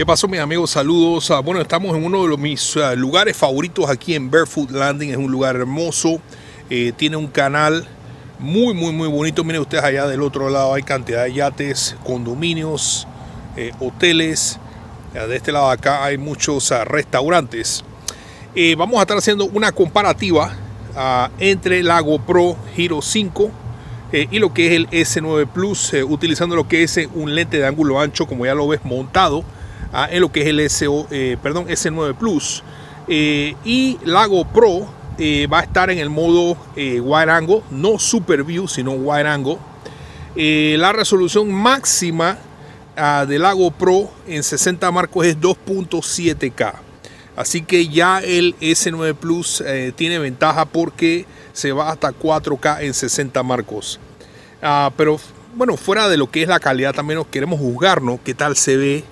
¿Qué pasó mis amigos? Saludos. Ah, bueno, estamos en uno de mis ah, lugares favoritos aquí en Barefoot Landing. Es un lugar hermoso. Eh, tiene un canal muy, muy, muy bonito. Miren ustedes allá del otro lado hay cantidad de yates, condominios, eh, hoteles. De este lado acá hay muchos ah, restaurantes. Eh, vamos a estar haciendo una comparativa entre la GoPro Hero 5 y lo que es el S9 Plus, utilizando lo que es un lente de ángulo ancho, como ya lo ves montado En lo que es el SO, eh, perdón, S9 Plus. Eh, y la GoPro eh, va a estar en el modo wide angle, no super view, sino wide angle. la resolución máxima ah, de la GoPro en 60 marcos es 2.7K. Así que ya el S9 Plus tiene ventaja porque se va hasta 4K en 60 marcos. Ah, pero bueno, fuera de lo que es la calidad, también nos queremos juzgar, ¿no? ¿Qué tal se ve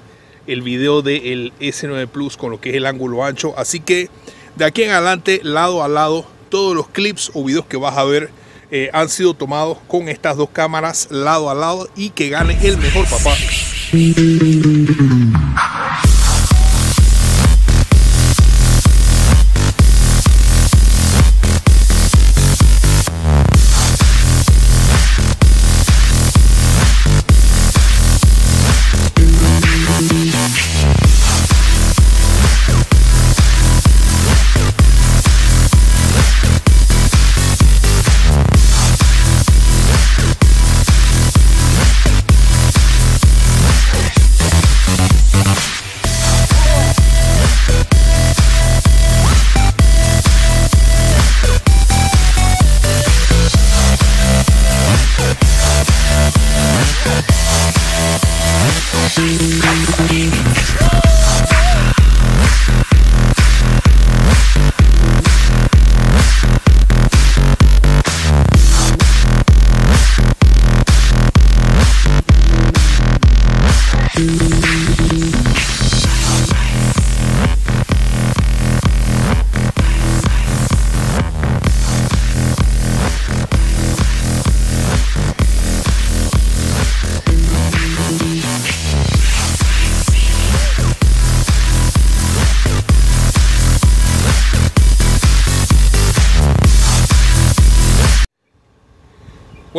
el video del S9 Plus con lo que es el ángulo ancho. Así que de aquí en adelante, lado a lado, todos los clips o videos que vas a ver eh, han sido tomados con estas dos cámaras lado a lado y que gane el mejor papá.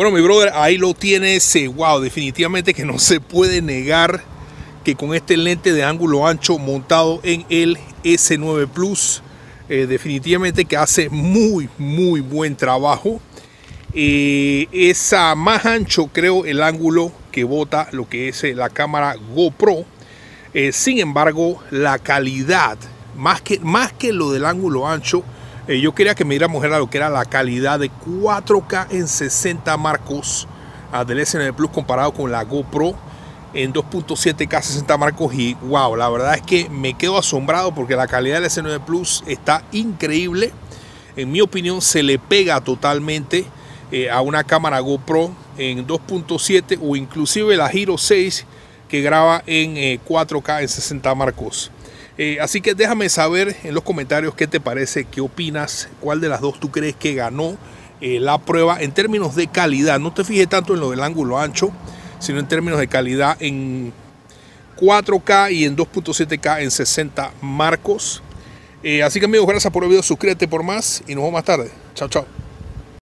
Bueno, mi brother, ahí lo tienes. Wow, definitivamente que no se puede negar que con este lente de ángulo ancho montado en el S9 Plus, eh, definitivamente que hace muy, muy buen trabajo. Eh, es más ancho, creo, el ángulo que bota lo que es eh, la cámara GoPro. sin embargo, la calidad, más que, más que lo del ángulo ancho, eh, yo quería que me diéramos a lo que era la calidad de 4K en 60 marcos uh, del S9 Plus comparado con la GoPro en 2.7K 60 marcos y wow, la verdad es que me quedo asombrado porque la calidad del S9 Plus está increíble. En mi opinión se le pega totalmente eh, a una cámara GoPro en 2.7 o inclusive la Hero 6 que graba en 4K eh, en 60 marcos. Eh, así que déjame saber en los comentarios qué te parece, qué opinas, cuál de las dos tú crees que ganó eh, la prueba en términos de calidad. No te fijes tanto en lo del ángulo ancho, sino en términos de calidad en 4K y en 2.7K en 60 marcos. Eh, así que amigos, gracias por el video, suscríbete por más y nos vemos más tarde. Chao, chao.